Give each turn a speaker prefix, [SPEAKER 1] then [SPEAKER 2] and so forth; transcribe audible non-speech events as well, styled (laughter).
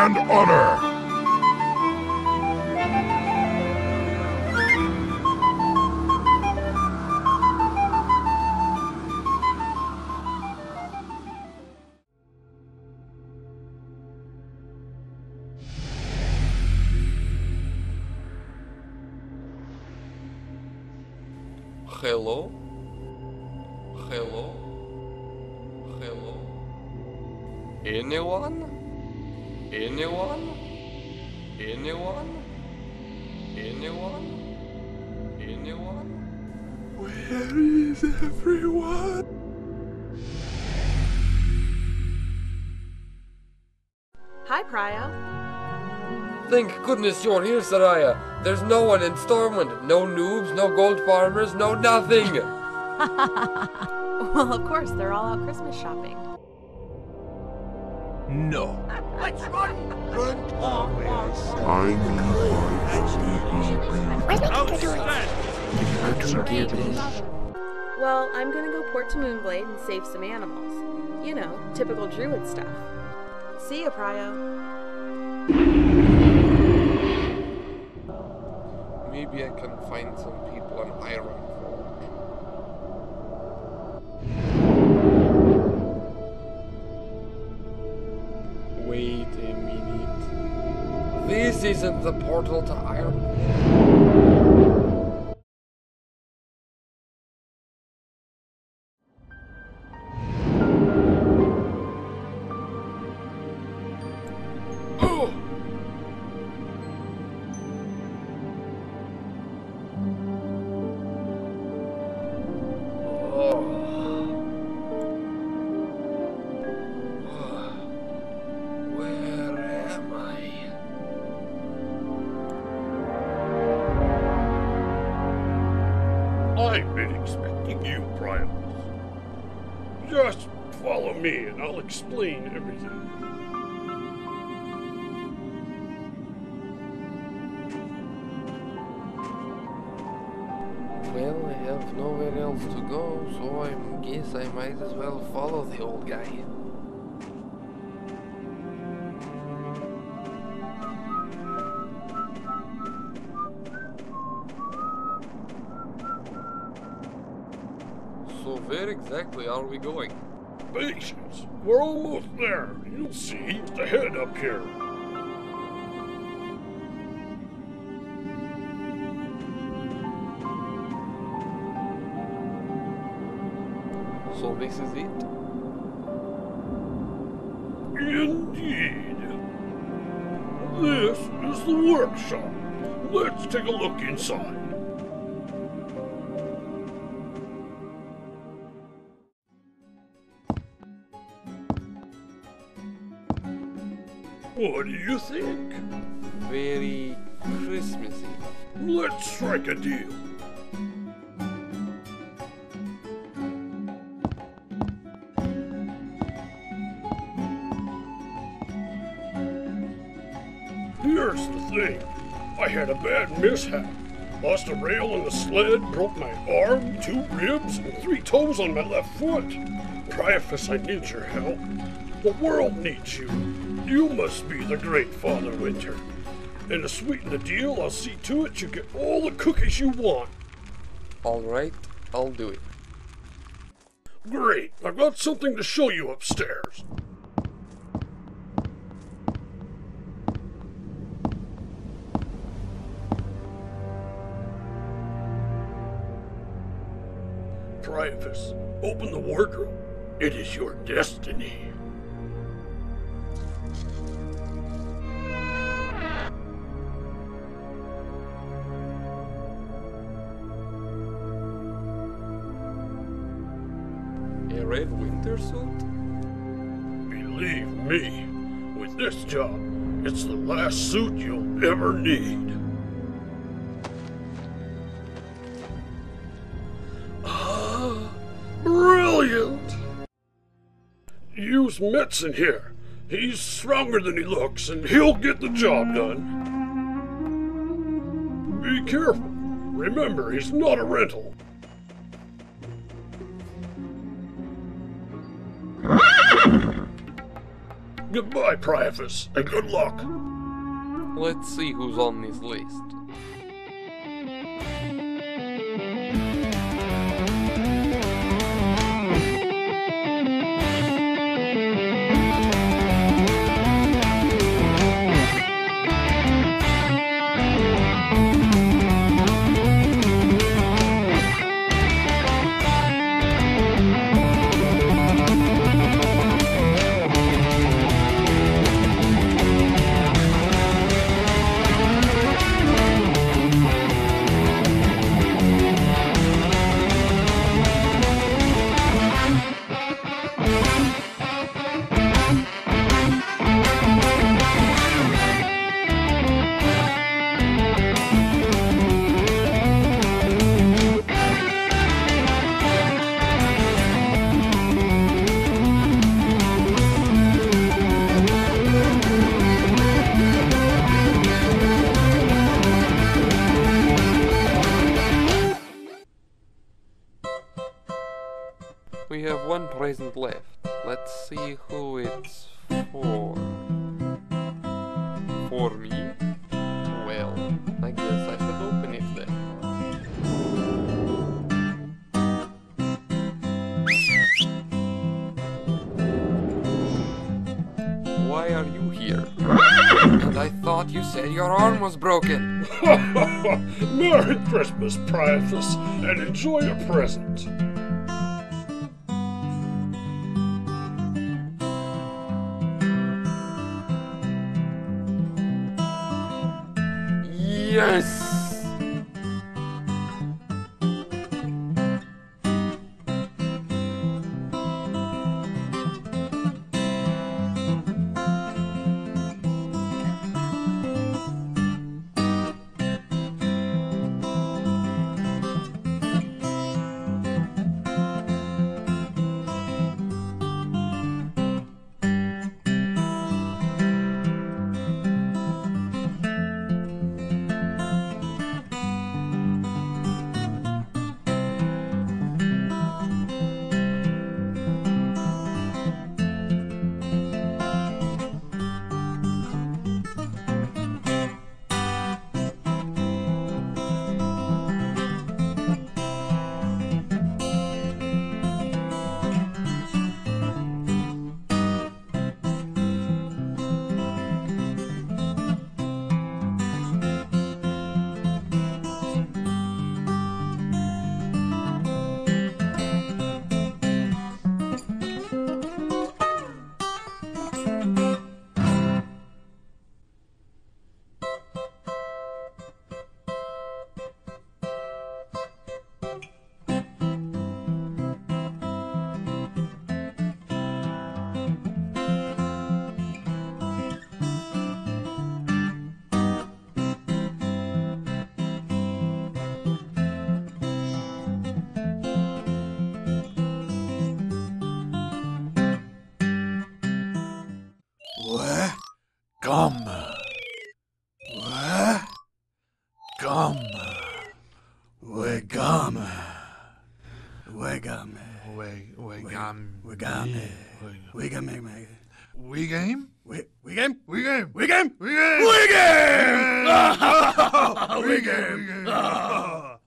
[SPEAKER 1] and honor.
[SPEAKER 2] Hello? Hello? Hello? Anyone? Anyone? Anyone? Anyone? Anyone?
[SPEAKER 1] Where is everyone?
[SPEAKER 3] Hi, Prio.
[SPEAKER 2] Thank goodness you're here, Saraya. There's no one in Stormwind. No noobs, no gold farmers, no nothing. (laughs)
[SPEAKER 3] Well, of course, they're all out Christmas shopping.
[SPEAKER 1] No.
[SPEAKER 4] Let's run! Run always.
[SPEAKER 1] I need my
[SPEAKER 3] Well, I'm gonna go port to Moonglade and save some animals. You know, typical druid stuff. See ya, Prio.
[SPEAKER 2] Maybe I can find some people in Ironforge. Wait a minute. This isn't the portal to Ironforge. Oh!
[SPEAKER 5] I've been expecting you, Pryophes. Just follow me and I'll explain everything.
[SPEAKER 2] Well, I have nowhere else to go, so I guess I might as well follow the old guy. So where exactly are we going?
[SPEAKER 5] Patience, we're almost there. You'll see the head up here.
[SPEAKER 2] So this is it?
[SPEAKER 5] Indeed. This is the workshop. Let's take a look inside. What do you think?
[SPEAKER 2] Very Christmassy.
[SPEAKER 5] Let's strike a deal. Here's the thing. I had a bad mishap. Lost a rail on the sled, broke my arm, two ribs, and three toes on my left foot. Pryophes, I need your help. The world needs you. You must be the Greatfather Winter. And to sweeten the deal, I'll see to it you get all the cookies you want.
[SPEAKER 2] Alright, I'll do it.
[SPEAKER 5] Great, I've got something to show you upstairs. Pryophes, open the wardrobe. It is your destiny.
[SPEAKER 2] Red winter suit?
[SPEAKER 5] Believe me, with this job, it's the last suit you'll ever need. Ah, brilliant! Use Metzen here. He's stronger than he looks, and he'll get the job done. Be careful. Remember, he's not a rental. Goodbye, Pryophes, and good luck.
[SPEAKER 2] Let's see who's on this list. One present left. Let's see who it's for. For me? Well, I guess I should open it then. Why are you here? (coughs) and I thought you said your arm was broken. (laughs)
[SPEAKER 5] Merry Christmas, Pryophes, and enjoy your present.
[SPEAKER 1] Wegame. Wegame.
[SPEAKER 6] We, we, um,
[SPEAKER 1] Wegame. Wegame. Wegame.
[SPEAKER 6] we game?
[SPEAKER 1] We we game?
[SPEAKER 6] We game?
[SPEAKER 1] We game?
[SPEAKER 6] We game?
[SPEAKER 1] We game! (laughs)
[SPEAKER 6] We game?
[SPEAKER 1] We (laughs) game!